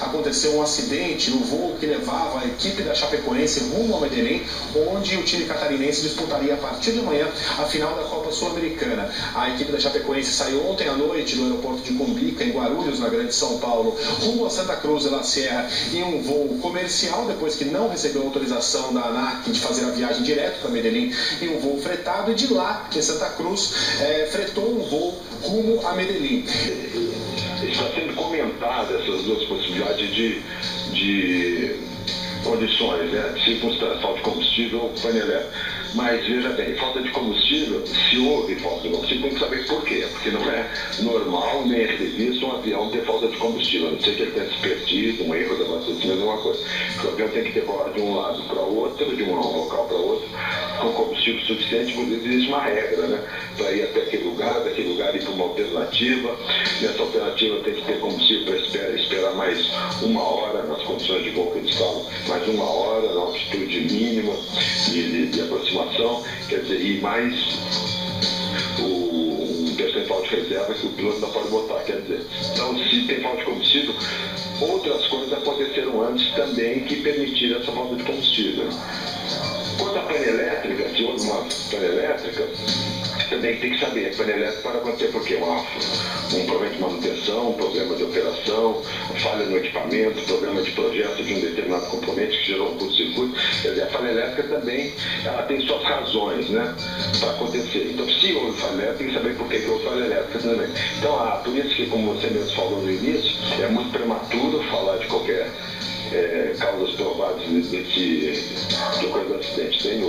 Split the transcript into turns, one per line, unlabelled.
Aconteceu um acidente no voo que levava a equipe da Chapecoense rumo ao Medellín, onde o time catarinense disputaria a partir de amanhã a final da Copa Sul-Americana. A equipe da Chapecoense saiu ontem à noite do aeroporto de Cumbica, em Guarulhos, na Grande São Paulo, rumo a Santa Cruz de la Sierra, em um voo comercial, depois que não recebeu autorização da ANAC de fazer a viagem direto para Medellín, em um voo fretado, e de lá, em Santa Cruz, é, fretou um voo rumo a Medellín
essas duas possibilidades de, de condições, né? circunstâncias, falta de combustível, painel Mas veja bem, falta de combustível, se houve falta de combustível, tem que saber por quê. Porque não é normal nem é previsto um avião ter falta de combustível. A não ser que ele tenha se perdido, um erro da abastecimento, alguma coisa. O avião tem que decolar de um lado para o outro, de um local para outro, com combustível suficiente, existe uma regra, né? Para ir até aquele lugar, daquele lugar ir para uma alternativa. Nessa alternativa tem que ter combustível para esperar, esperar mais uma hora nas condições de voo que eles falam, mais uma hora na altitude mínima de, de, de aproximação, quer dizer, e mais o, percentual de reserva que o piloto não pode botar, quer dizer. Então, se tem falta de combustível, outras coisas aconteceram antes também que permitiram essa falta de combustível. Elétrica, houve uma pane elétrica, também tem que saber, a elétrica pode acontecer porque uma, um problema de manutenção, um problema de operação, falha no equipamento, problema de projeto de um determinado componente que gerou um curto-circuito. Quer dizer, a falha elétrica também ela tem suas razões né, para acontecer. Então, se houve falha elétrica, tem que saber por que, houve falha elétrica também. Então, ah, por isso que, como você mesmo falou no início, é muito prematuro falar de qualquer é, causas provadas desse, de coisa do acidente. Tem